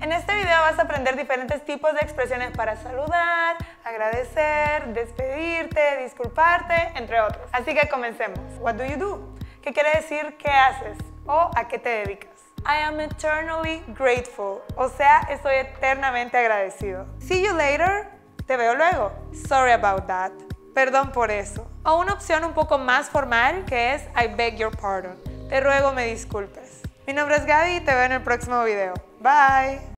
En este video vas a aprender diferentes tipos de expresiones para saludar, agradecer, despedirte, disculparte, entre otros. Así que comencemos. What do you do? ¿Qué quiere decir qué haces o a qué te dedicas? I am eternally grateful, o sea, estoy eternamente agradecido. See you later, te veo luego. Sorry about that, perdón por eso. O una opción un poco más formal que es I beg your pardon, te ruego me disculpes. Mi nombre es Gaby y te veo en el próximo video. Bye.